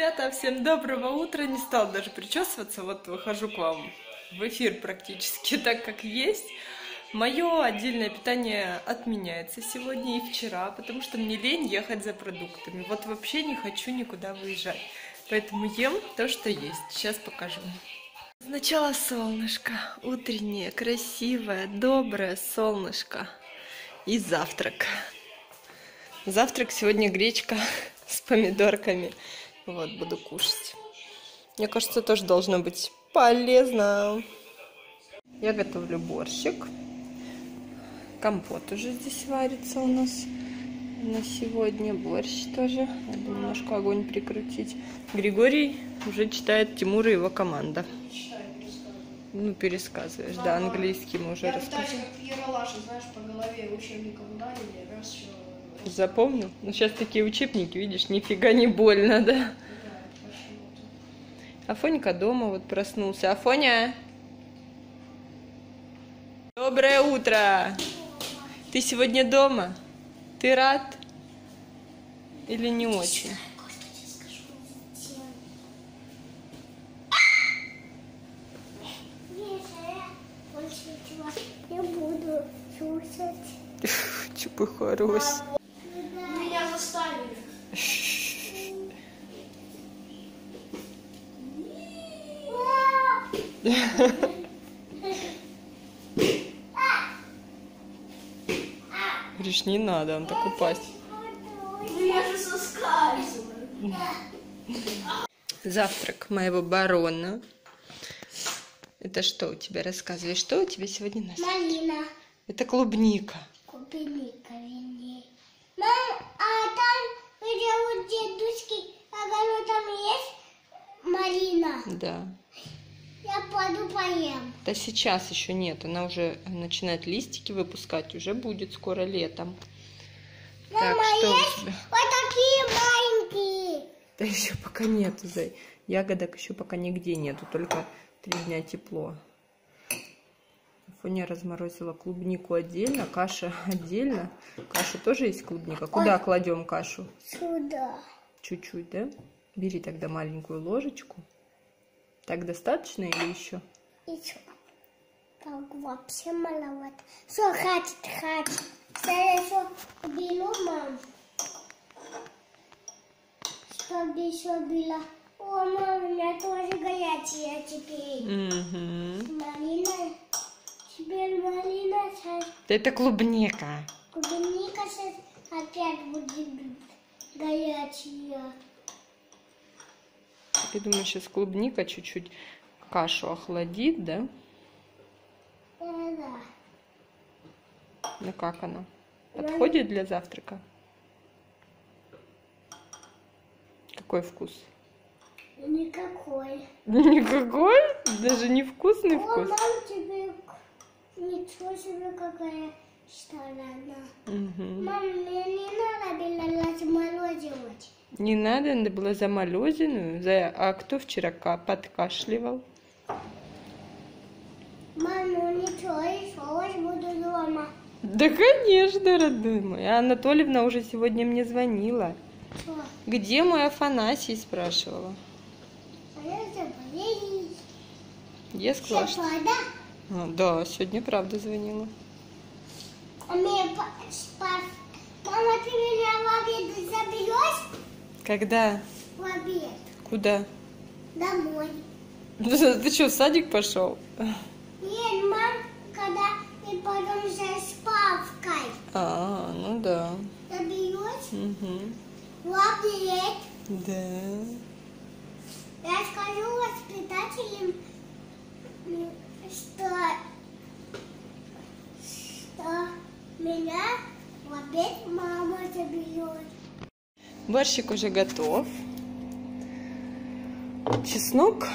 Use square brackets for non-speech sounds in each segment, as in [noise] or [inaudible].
Ребята, всем доброго утра. Не стал даже причесываться. Вот выхожу к вам в эфир практически [laughs] так, как есть. Мое отдельное питание отменяется сегодня и вчера, потому что мне лень ехать за продуктами. Вот вообще не хочу никуда выезжать. Поэтому ем то, что есть. Сейчас покажу. Сначала солнышко, утреннее, красивое, доброе солнышко. И завтрак. Завтрак сегодня гречка [laughs] с помидорками. Вот, буду кушать. Мне кажется, тоже должно быть полезно. Я готовлю борщик. Компот уже здесь варится у нас на сегодня. Борщ тоже. Надо немножко огонь прикрутить. Григорий уже читает Тимур и его команда. Ну, пересказываешь, да, английский мы уже Я рассказали. даже Ералаша, знаешь, по голове учебником ударили, раз все. Запомнил? Ну, сейчас такие учебники, видишь, нифига не больно, да? Афонька дома вот проснулся. Афоня! Доброе утро! Ты сегодня дома? Ты рад? Или не очень? Я буду слушать. Чепыхарось. Меня заставили. Говоришь, не надо, он так упасть. Ну я же соскальзываю. Завтрак моего барона. Это что у тебя? Рассказывай, что у тебя сегодня на завтрак? Малина. Это. Клубника, вернее. Мам, а там, где у дедушки огород, там есть малина? Да. Я пойду Да сейчас еще нет, она уже начинает листики выпускать, уже будет скоро летом. Так, Мама, что есть вот такие маленькие. Да еще пока нету, Зай. Ягодок еще пока нигде нету, только три дня тепло. Фоня разморозила клубнику отдельно, каша отдельно. Каша тоже есть клубника. Куда кладем кашу? Сюда. Чуть-чуть, да? Бери тогда маленькую ложечку. Так достаточно или еще? И Так вообще маловато. Все, хватит, хватит. Сейчас еще беру, мам. Чтобы еще было. О, мам, у меня тоже горячая теперь. Угу. Малина. Теперь малина сейчас. Это клубника. Клубника сейчас опять будет горячая. Я думаю, сейчас клубника чуть-чуть кашу охладит, да? Ну как она? Подходит для завтрака? Какой вкус? Никакой. Никакой? Даже не вкусный О, вкус? мам, тебе ничего себе какая сторона. Мгм. Мам, мне не надо было разморозивать. Не надо, надо было замолозенную. За- А кто вчера ка- подкашливал? Мам, ну ничего, еще буду дома. Да, конечно. А Анатольевна уже сегодня мне звонила. Что? Где мой Афанасий, спрашивала. А я сказала, что... А, да, сегодня правда звонила. А. Мама, ты меня в обед заберешь? Когда? В обед. Куда? Домой. [laughs] Ты что, в садик пошел? Нет, мам, когда ты потом же с папкой А, ну да. Мгм. в обед. Да. Я скажу воспитателям, что, что меня в обед мама заберет. Борщик уже готов. Чеснок,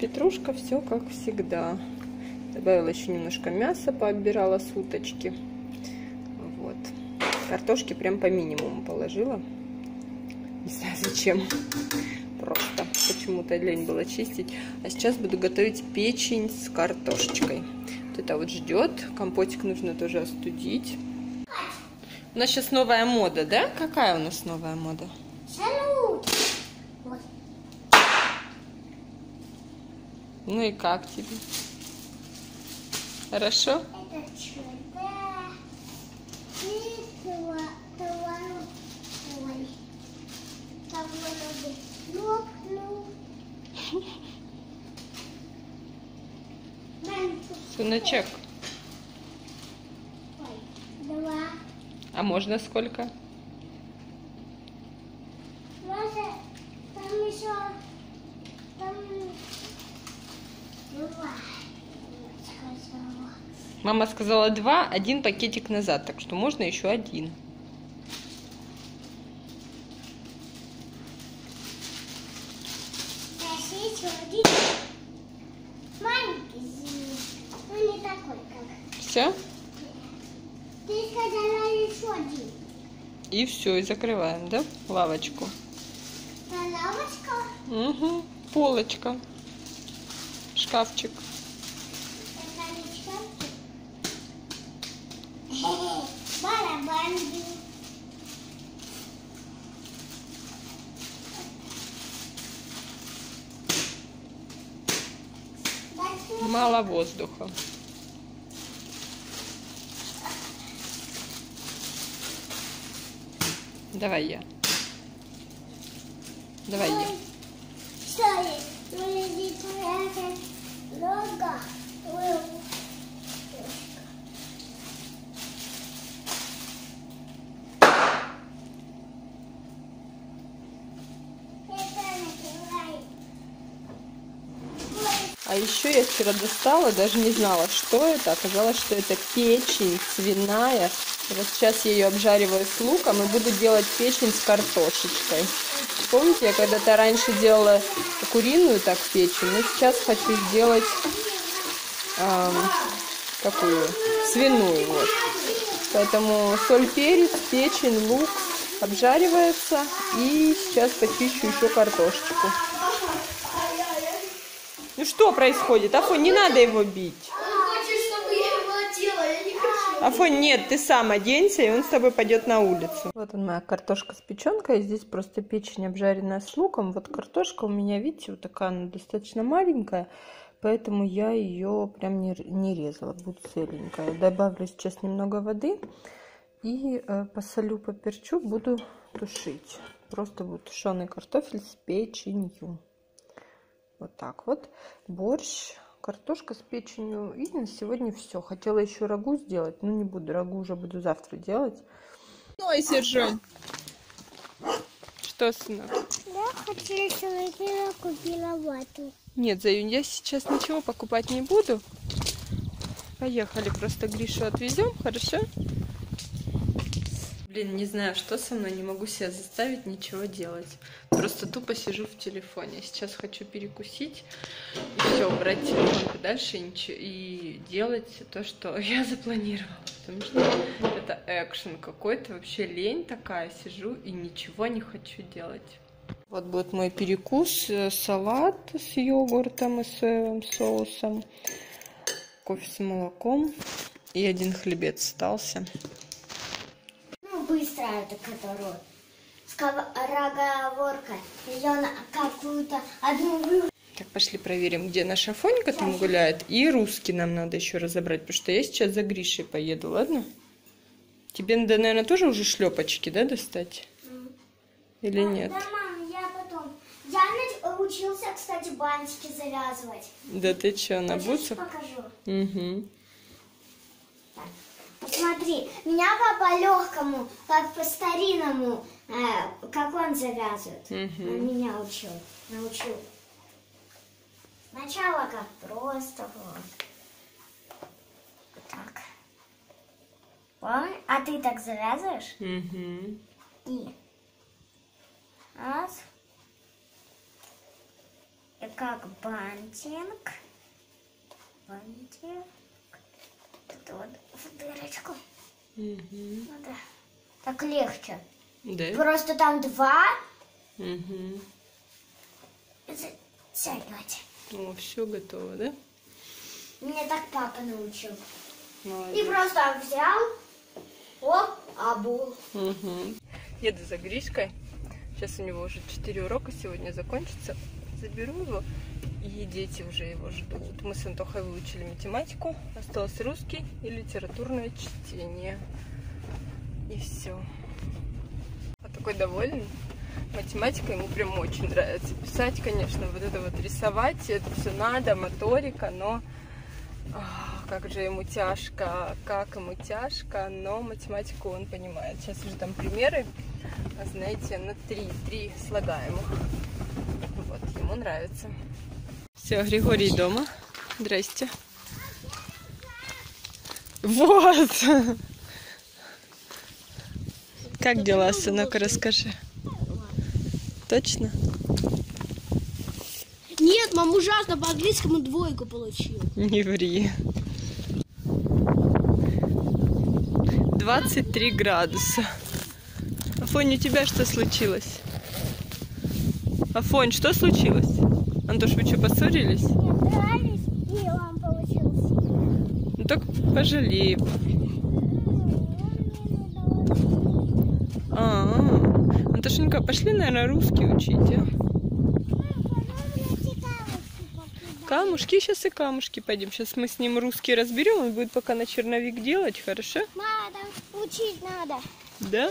петрушка, все как всегда. Добавила еще немножко мяса, пообирала с уточки. Вот. Картошки прям по минимуму положила. Не знаю зачем. Просто почему-то лень было чистить. А сейчас буду готовить печень с картошечкой. Вот это вот ждет. Компотик нужно тоже остудить. У нас сейчас новая мода, да? Какая у нас новая мода? Салют! Ну и как тебе? Хорошо? Это что? Да. Сыночек. Два. а можно сколько? Может, там еще... Там... Два. Сказала. Мама сказала два, один пакетик назад, так что можно еще один. Все? Ты сказала еще один. И все, и закрываем, да? Лавочку. А лавочка? Угу. Полочка. Шкафчик. Это не шкафчик. Барабанки. Большой Мало воздуха. Давай я. Давай я. А еще я вчера достала, даже не знала, что это. Оказалось, что это печень свиная. Вот сейчас я ее обжариваю с луком и буду делать печень с картошечкой. Помните, я когда-то раньше делала куриную так печень, но сейчас хочу сделать ам, какую? Свиную, вот. Поэтому соль, перец, печень, лук обжаривается. И сейчас почищу еще картошечку. Что происходит? Афонь, не надо его бить. Он хочет, чтобы я его одела, я не хочу. Афонь, нет, ты сам оденься, и он с тобой пойдет на улицу. Вот он моя картошка с печенкой. Здесь просто печень обжаренная с луком. Вот картошка у меня, видите, вот такая, она достаточно маленькая. Поэтому я ее прям не, не резала, будет целенькая. Добавлю сейчас немного воды и э, посолю, поперчу, буду тушить. Просто будет тушеный картофель с печенью. Вот так вот. Борщ, картошка с печенью. И на сегодня все. Хотела еще рагу сделать, но не буду. Рагу уже буду завтра делать. Ой, Сержонь. Что, сынок? Я хочу, я купила вату. Нет, Заюнь, я сейчас ничего покупать не буду. Поехали, просто Гришу отвезем, хорошо? Блин, не знаю, что со мной, не могу себя заставить ничего делать. Просто тупо сижу в телефоне. Сейчас хочу перекусить и все, убрать телефон подальше и, ничего, и делать то, что [laughs] я запланировала. Потому что это экшен какой-то, вообще лень такая, сижу и ничего не хочу делать. Вот будет мой перекус, э, салат с йогуртом и соевым соусом, кофе с молоком и один хлебец остался. Это которую. Скороговорка. Ее на какую-то одну. Так, пошли проверим, где наша Фонька там гуляет. И русский нам надо еще разобрать, потому что я сейчас за Гришей поеду, ладно? Тебе надо, наверное, тоже уже шлепочки, да, достать? Или нет? Да, мам, я потом. Я нач- учился, кстати, бантики завязывать. Да ты что, на бутсах? покажу. Угу. Посмотри, меня папа легкому, как по-старинному, э, как он завязывает. Мгм. Он меня учил, научил. Сначала как просто вот. Вот так. Помни- А ты так завязываешь? Угу. И раз. И как бантинг. Бантинг. Тут вот в дырочку. Угу. Так легче. Да? Просто там два. Угу. и Затягивать. О, все готово, да? Меня так папа научил. И Молодец. просто взял, оп, обул. Угу. Еду за Гришкой. Сейчас у него уже 4 урока сегодня закончится. Заберу его и дети уже его ждут. Мы с Антохой выучили математику, осталось русский и литературное чтение. И все. Он такой довольный. Математика ему прям очень нравится. Писать, конечно, вот это вот рисовать, это все надо, моторика, но ах, как же ему тяжко, как ему тяжко, но математику он понимает. Сейчас уже там примеры, знаете, на три, три слагаемых. Вот, ему нравится. Все, Григорий дома. Здрасте. Вот! Как дела, сынок, расскажи. Точно? Нет, мам, ужасно, по английскому двойку получил. Не ври. 23 градуса. Афонь, у тебя что случилось? Афонь, что случилось? Антош, вы что, поссорились? Нет, дрались, и он получился. Ну так пожалей. А, -а. Антошенька, пошли, наверное, русский учить, а? Камушки, сейчас и камушки пойдем. Сейчас мы с ним русский разберем, он будет пока на черновик делать, хорошо? Мама, там учить надо. Да?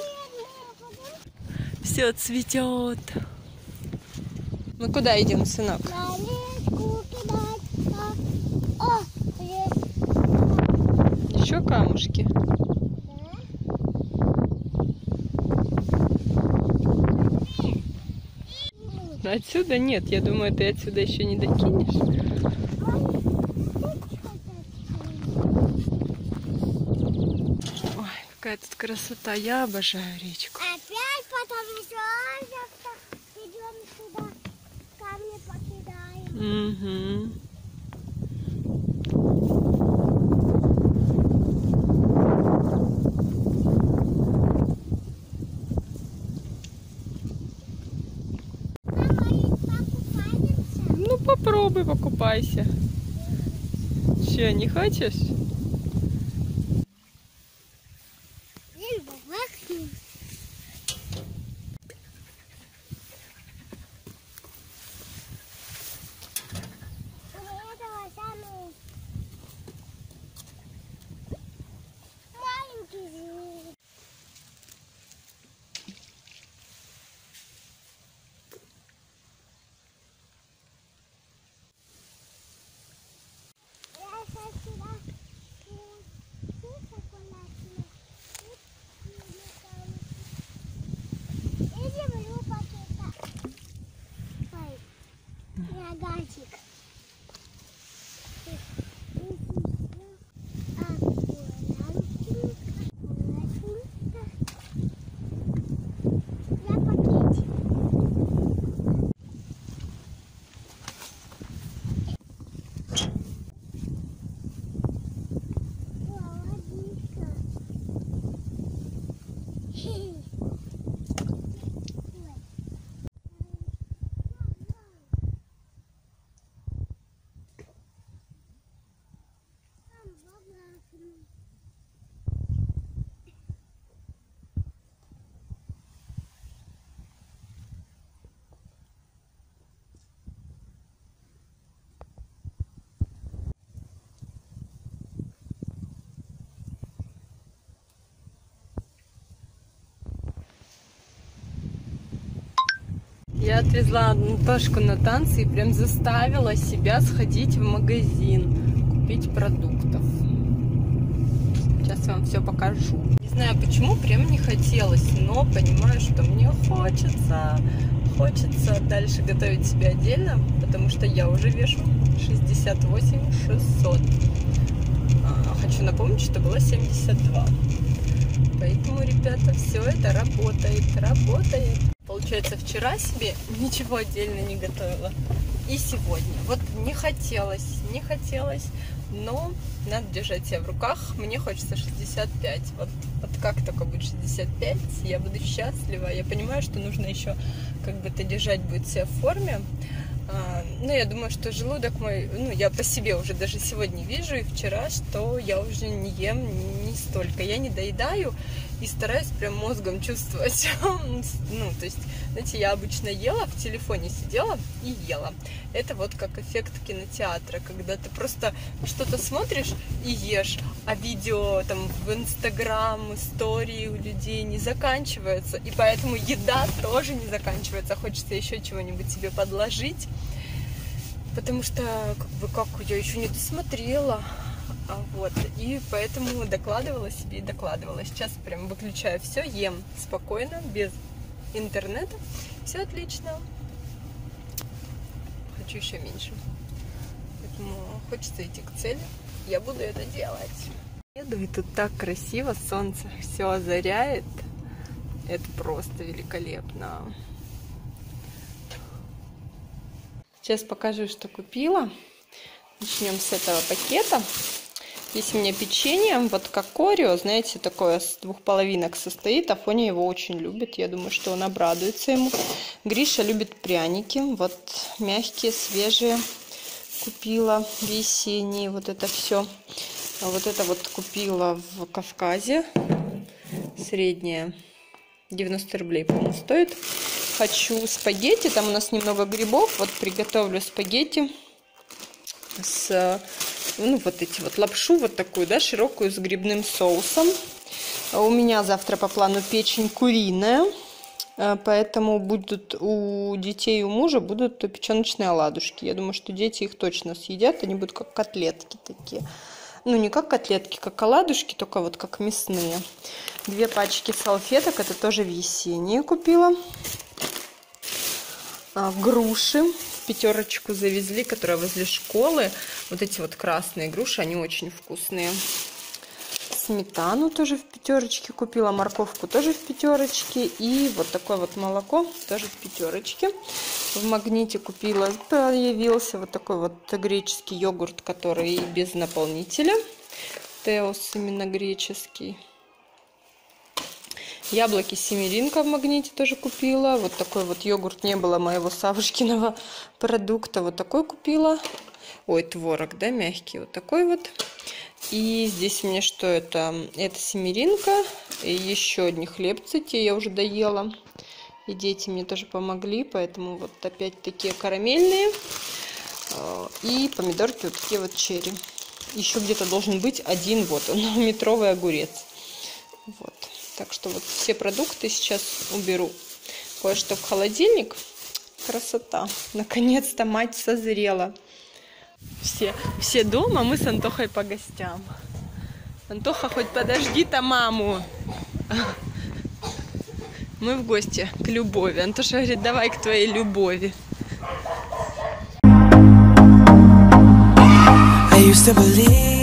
Все цветет. Мы куда идем, сынок? А. Еще камушки. Отсюда нет. Я думаю, ты отсюда еще не докинешь. Ой, какая тут красота. Я обожаю речку. Опять потом еще завтра идем сюда. Камни покидаем. Ну попробуй, покупайся. Че, не хочешь? Либо махнем. У этого самый маленький зверь. Я сейчас сюда кину шоколадную. И землю покидать. Ой, рогатик. Я отвезла Антошку на танцы и прям заставила себя сходить в магазин, купить продуктов. Сейчас вам все покажу. Не знаю почему, прям не хотелось, но понимаю, что мне хочется. Хочется дальше готовить себе отдельно, потому что я уже вешу 68 600. А, Хочу напомнить, что было 72. Поэтому, ребята, все это работает, работает. Получается, вчера себе ничего отдельно не готовила. И сегодня. Вот не хотелось, не хотелось, но надо держать себя в руках. Мне хочется 65. Вот, вот как только будет 65, я буду счастлива. Я понимаю, что нужно еще как бы это держать будет себя в форме. А, Ну, я думаю, что желудок мой, ну, я по себе уже даже сегодня вижу и вчера, что я уже не ем не столько. Я не доедаю, и стараюсь прям мозгом чувствовать. [laughs] ну, то есть, знаете, я обычно ела, в телефоне сидела и ела. Это вот как эффект кинотеатра, когда ты просто что-то смотришь и ешь, а видео там в Инстаграм, истории у людей не заканчиваются, и поэтому еда тоже не заканчивается, хочется еще чего-нибудь себе подложить, потому что как бы как я еще не досмотрела, а, вот, и поэтому докладывала себе и докладывала. Сейчас прям выключаю все, ем спокойно, без интернета. Все отлично. Хочу еще меньше. Поэтому хочется идти к цели. Я буду это делать. Еду, и тут так красиво, солнце все озаряет. Это просто великолепно. Сейчас покажу, что купила. Начнем с этого пакета. Здесь у меня печенье, вот как Орео, знаете, такое с двух половинок состоит. Афоня его очень любит, я думаю, что он обрадуется ему. Гриша любит пряники, вот мягкие, свежие купила, весенние, вот это все. А вот это вот купила в Кавказе, средняя, 90 рублей, по-моему, стоит. Хочу спагетти, там у нас немного грибов, вот приготовлю спагетти с ну, вот эти вот лапшу вот такую, да, широкую с грибным соусом. А у меня завтра по плану печень куриная, а, поэтому будут у детей и у мужа будут печеночные оладушки. Я думаю, что дети их точно съедят, они будут как котлетки такие. Ну, не как котлетки, как оладушки, только вот как мясные. Две пачки салфеток, это тоже весенние купила. А, груши пятерочку завезли, которая возле школы. Вот эти вот красные груши, они очень вкусные. Сметану тоже в пятерочке купила, морковку тоже в пятерочке. И вот такое вот молоко тоже в пятерочке. В магните купила, появился вот такой вот греческий йогурт, который без наполнителя. Теос именно греческий. Яблоки семеринка в магните тоже купила. Вот такой вот йогурт не было моего Савушкиного продукта. Вот такой купила. Ой, творог, да, мягкий. Вот такой вот. И здесь у меня что это? Это семеринка. И еще одни хлебцы, те я уже доела. И дети мне тоже помогли, поэтому вот опять такие карамельные. И помидорки вот такие вот черри. Еще где-то должен быть один вот [laughs] он, метровый огурец. Вот. Так что вот все продукты сейчас уберу. Кое-что в холодильник. Красота. Наконец-то мать созрела. Все, все дома, мы с Антохой по гостям. Антоха, хоть подожди-то маму. Мы в гости к Любови. Антоша говорит, давай к твоей Любови. I used to believe